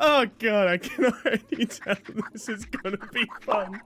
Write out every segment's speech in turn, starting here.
oh god, I can already tell this is gonna be fun.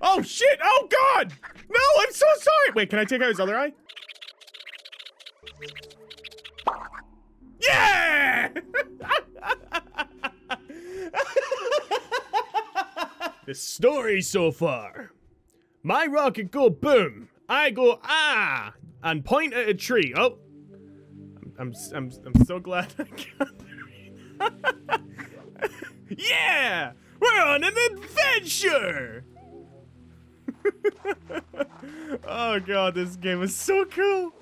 Oh shit! Oh god! No, I'm so sorry! Wait, can I take out his other eye? Yeah! the story so far. My rocket go boom. I go ah and point at a tree. Oh, I'm I'm I'm, so glad I got yeah, we're on an adventure. oh god, this game is so cool.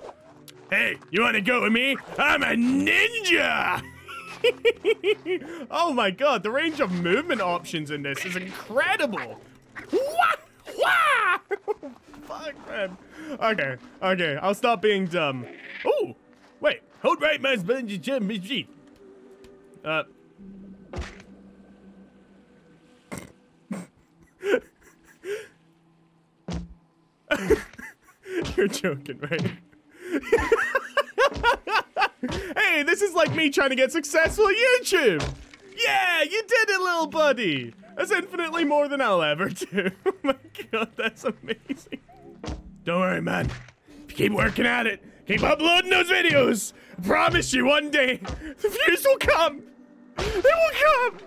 Hey, you want to go with me? I'm a ninja. oh my god, the range of movement options in this is incredible. Fuck, man. Okay, okay, I'll stop being dumb. Oh, wait. Hold right, my sponge Uh. You're joking, right? hey, this is like me trying to get successful YouTube. Yeah, you did it, little buddy. That's infinitely more than I'll ever do. oh my god, that's amazing. Don't worry, man. Keep working at it. Keep uploading those videos. I promise you, one day, the views will come. They will come.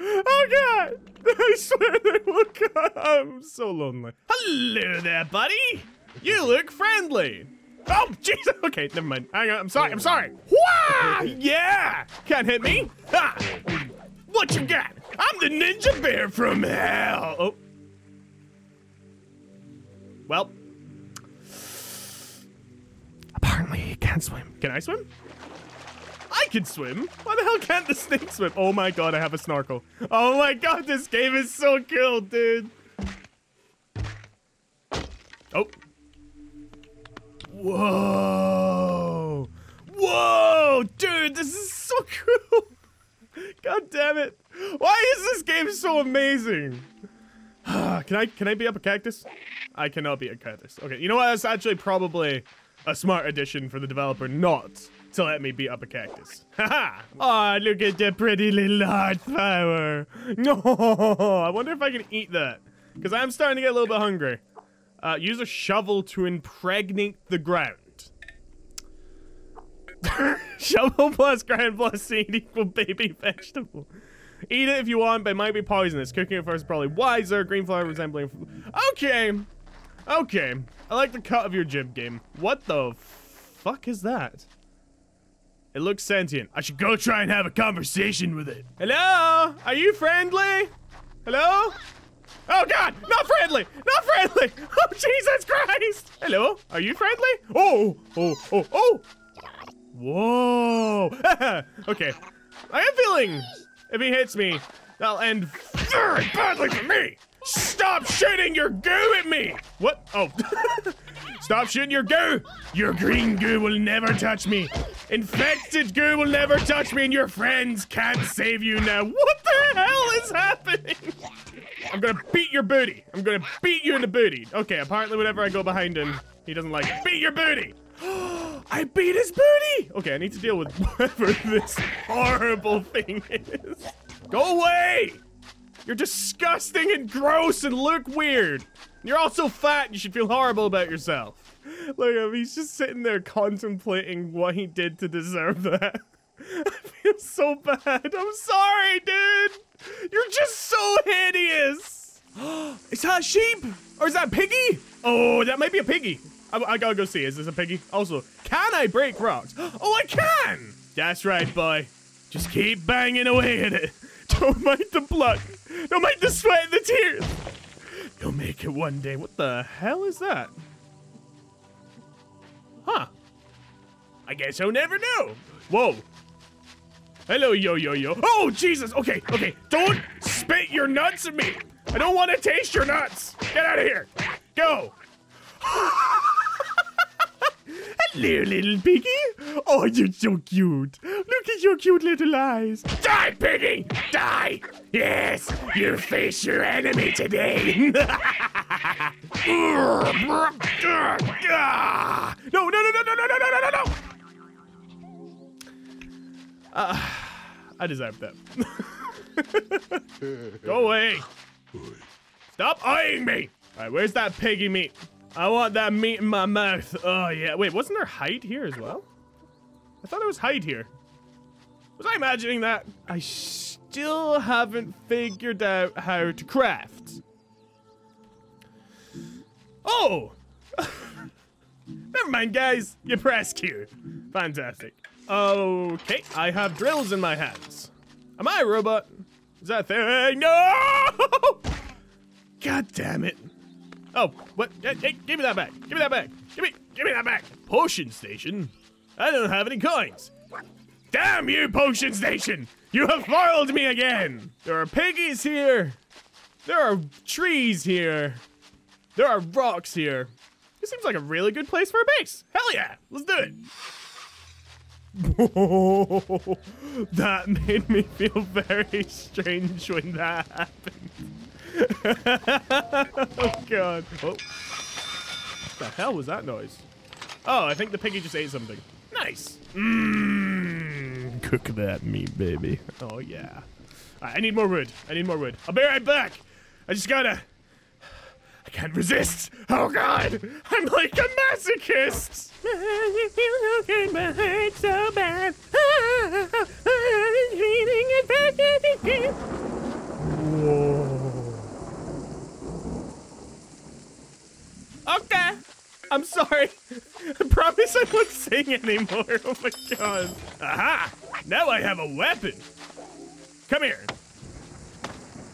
Oh god. I swear they will come. I'm so lonely. Hello there, buddy. You look friendly. Oh, Jesus. Okay, never mind. Hang on. I'm sorry. I'm sorry. Wah! Yeah. Can't hit me. Ha! What you got? I'm the ninja bear from hell. Oh. Well. Apparently he can't swim. Can I swim? I can swim. Why the hell can't the snake swim? Oh my god, I have a snorkel. Oh my god, this game is so cool, dude. Oh. Whoa. Whoa, dude, this is so cool. God damn it. Why is this game so amazing? can I can I be up a cactus? I cannot be a cactus. Okay, you know what? That's actually probably a smart addition for the developer not to let me be up a cactus. Haha! oh, look at the pretty little heart flower. No, I wonder if I can eat that. Because I'm starting to get a little bit hungry. Uh, use a shovel to impregnate the ground. shovel plus ground plus seed equal baby vegetable. Eat it if you want, but it might be poisonous. Cooking it first is probably wiser. Green flower resembling... Okay. Okay. I like the cut of your jib game. What the fuck is that? It looks sentient. I should go try and have a conversation with it. Hello? Are you friendly? Hello? Oh god, not friendly, not friendly. Oh Jesus Christ. Hello, are you friendly? Oh, oh, oh, oh. Whoa. okay, I am feeling if he hits me, that'll end very badly for me. Stop shooting your goo at me. What? Oh. Stop shooting your goo. Your green goo will never touch me. Infected goo will never touch me and your friends can't save you now. What the hell is happening? I'm gonna beat your booty. I'm gonna beat you in the booty. Okay, apparently whenever I go behind him, he doesn't like it. Beat your booty! Oh, I beat his booty! Okay, I need to deal with whatever this horrible thing is. Go away! You're disgusting and gross and look weird. You're also fat you should feel horrible about yourself. Look at him, he's just sitting there contemplating what he did to deserve that. I feel so bad. I'm sorry, dude. You're just so hideous. is that a sheep? Or is that a piggy? Oh, that might be a piggy. I, I, gotta go see. Is this a piggy? Also, can I break rocks? Oh, I can! That's right, boy. Just keep banging away at it. Don't mind the blood. Don't mind the sweat and the tears. You'll make it one day. What the hell is that? Huh. I guess I'll never know. Whoa. Hello, yo, yo, yo. Oh, Jesus. Okay, okay. Don't spit your nuts at me. I don't want to taste your nuts. Get out of here. Go. Oh, Hello, little piggy. Oh, you're so cute. Look at your cute little eyes. Die, piggy! Die! Yes, you face your enemy today. no, no, no, no, no, no, no, no, no, no! Uh, I deserve that. Go away! Stop eyeing me! Alright, where's that piggy meat? I want that meat in my mouth. Oh, yeah. Wait, wasn't there hide here as well? I thought it was hide here. Was I imagining that? I still haven't figured out how to craft. Oh! Never mind, guys. You press Q. Fantastic. Okay, I have drills in my hands. Am I a robot? Is that thing? No! God damn it. Oh, what? Hey, give me that back. Give me that back. Give me, give me that back. Potion station? I don't have any coins. Damn you, potion station! You have foiled me again! There are piggies here. There are trees here. There are rocks here. This seems like a really good place for a base. Hell yeah, let's do it. that made me feel very strange when that happened. oh god. Oh. What the hell was that noise? Oh, I think the piggy just ate something. Nice. Mmm. Cook that meat, baby. Oh yeah. Right, I need more wood. I need more wood. I'll be right back. I just gotta. I can't resist. Oh god, I'm like a masochist. my heart so bad. Whoa. Okay. I'm sorry. I promise I won't sing anymore. Oh my god. Aha! Now I have a weapon. Come here.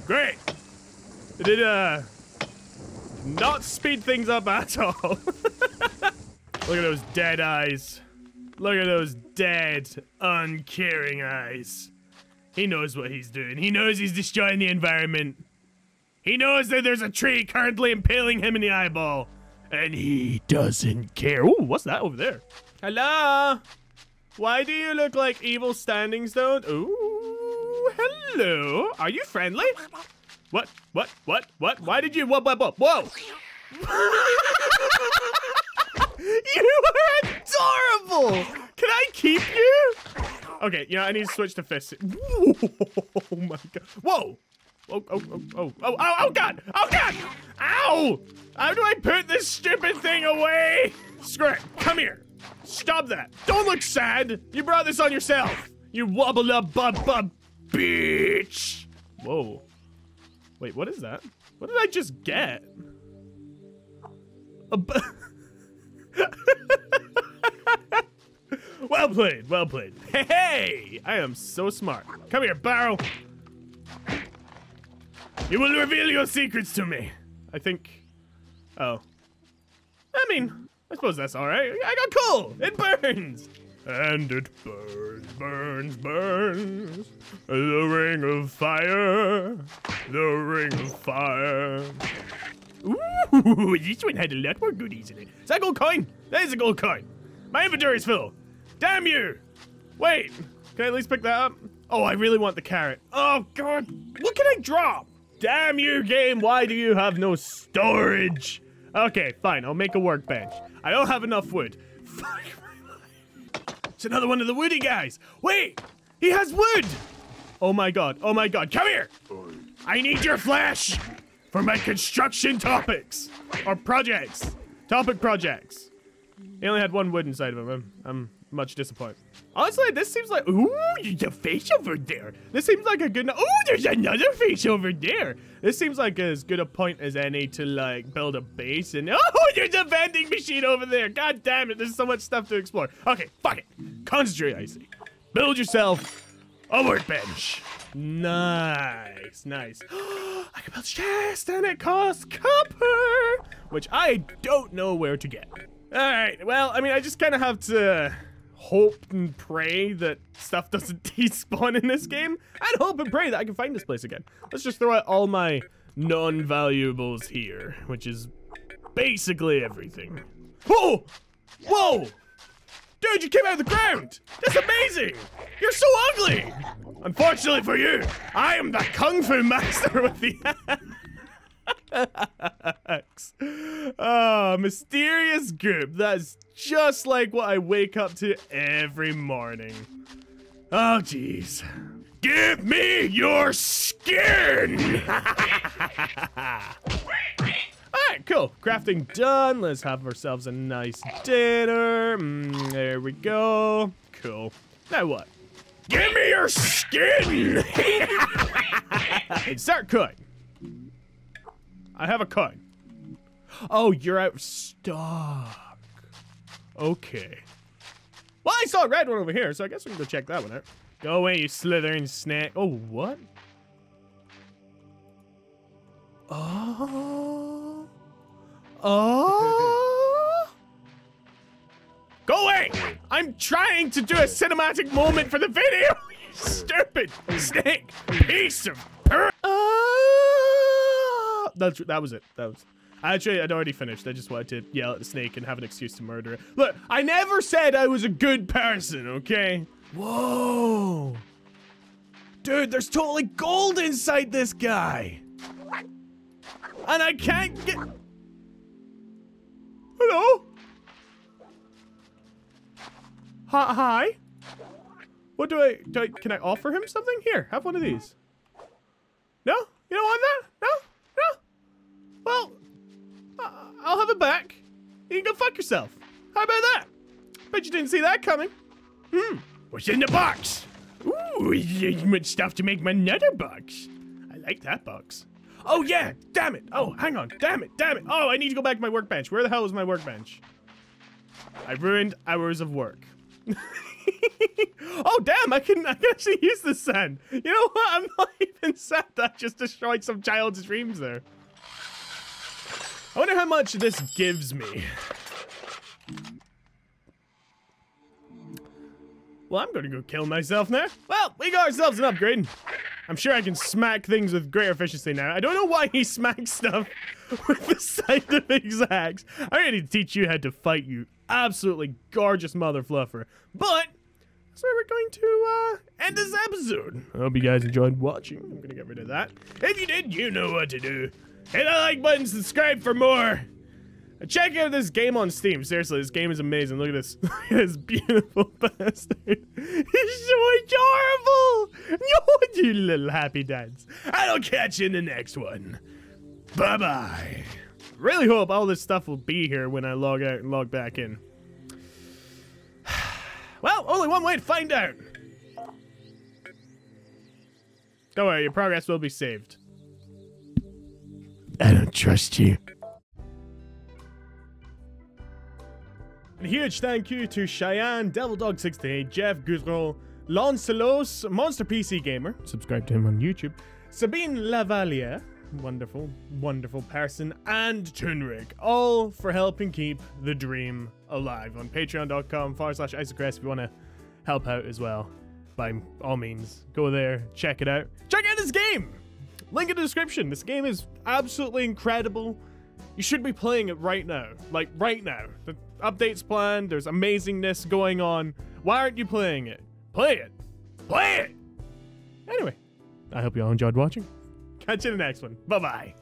Great. Did uh not speed things up at all. Look at those dead eyes. Look at those dead, uncaring eyes. He knows what he's doing. He knows he's destroying the environment. He knows that there's a tree currently impaling him in the eyeball. And he doesn't care. Ooh, what's that over there? Hello? Why do you look like evil standing stone? Ooh, hello. Are you friendly? What? What? What? What? Why did you? What? What? Whoa! you are adorable! Can I keep you? Okay, you know, I need to switch to fist. Oh my god. Whoa! Oh, oh, oh, oh, oh, oh, oh, God! Oh, God! Ow! How do I put this stupid thing away? It. Come here. Stop that. Don't look sad. You brought this on yourself. You wobble up bub bub bitch. Whoa. Wait, what is that? What did I just get? Well played, well played. Hey! I am so smart. Come here, Barrow. You will reveal your secrets to me. I think. Oh. I mean, I suppose that's alright. I got coal! It burns! And it burns, burns, burns. The ring of fire. The ring of fire. Ooh, this one had a lot more goodies in it. Is that a gold coin? That is a gold coin. My inventory is full. Damn you! Wait, can I at least pick that up? Oh, I really want the carrot. Oh, God. What can I drop? Damn you, game. Why do you have no storage? Okay, fine. I'll make a workbench. I don't have enough wood. Fuck. It's another one of the woody guys. Wait, he has wood. Oh my god. Oh my god. Come here. I need your flesh for my construction topics or projects. Topic projects. He only had one wood inside of him. I'm, I'm much disappointed. Honestly, this seems like ooh, there's a fish over there. This seems like a good. Ooh, there's another fish over there. This seems like as good a point as any to like build a base. And oh, there's a vending machine over there. God damn it, there's so much stuff to explore. Okay, fuck it. Concentrate, Icy. Build yourself a workbench. Nice, nice. I can build a chest and it costs copper, which I don't know where to get. All right, well, I mean, I just kind of have to hope and pray that stuff doesn't despawn in this game, and hope and pray that I can find this place again. Let's just throw out all my non-valuables here, which is basically everything. Oh! Whoa! Dude, you came out of the ground! That's amazing! You're so ugly! Unfortunately for you, I am the Kung Fu Master with the Oh, mysterious group. That's just like what I wake up to every morning. Oh, jeez. Give me your skin! Alright, cool. Crafting done. Let's have ourselves a nice dinner. Mm, there we go. Cool. Now what? Give me your skin! Start coin. I have a coin. Oh, you're out of stock. Okay. Well, I saw a red one over here, so I guess we can go check that one out. Go away, you slithering snake. Oh, what? Oh. Oh. Go away! I'm trying to do a cinematic moment for the video! You stupid snake piece of. That's, that was it. That was... Actually, I'd already finished. I just wanted to yell at the snake and have an excuse to murder it. Look, I never said I was a good person, okay? Whoa. Dude, there's totally gold inside this guy. And I can't get... Hello? Hi. Hi. What do I, do I... Can I offer him something? Here, have one of these. No? You don't want that? Go fuck yourself. How about that? Bet you didn't see that coming. Hmm. What's in the box? Ooh, much stuff to make my another box. I like that box. Oh, yeah. Damn it. Oh, hang on. Damn it. Damn it. Oh, I need to go back to my workbench. Where the hell is my workbench? I ruined hours of work. oh, damn. I can, I can actually use the sand. You know what? I'm not even sad that just destroyed some child's dreams there. I wonder how much this gives me. Well, I'm gonna go kill myself now. Well, we got ourselves an upgrade. I'm sure I can smack things with greater efficiency now. I don't know why he smacks stuff with the scientific axe. I need to teach you how to fight, you absolutely gorgeous mother fluffer. But that's where we're going to uh, end this episode. I hope you guys enjoyed watching. I'm gonna get rid of that. If you did, you know what to do. Hit that like button, subscribe for more. Check out this game on Steam. Seriously, this game is amazing. Look at this. Look at this beautiful bastard. He's so adorable. You little happy dance. I'll catch you in the next one. Bye-bye. Really hope all this stuff will be here when I log out and log back in. Well, only one way to find out. Don't worry, your progress will be saved. I don't trust you. A huge thank you to Cheyenne, Devil Dog 68, Jeff Goudreau, Lancelos, Monster PC Gamer, subscribe to him on YouTube, Sabine Lavalier, wonderful, wonderful person, and Tunrik, all for helping keep the dream alive on patreon.com forward slash IcyCaress if you want to help out as well. By all means, go there, check it out. Check out this game! Link in the description. This game is absolutely incredible. You should be playing it right now. Like, right now. The update's planned. There's amazingness going on. Why aren't you playing it? Play it. Play it! Anyway, I hope you all enjoyed watching. Catch you in the next one. Bye-bye.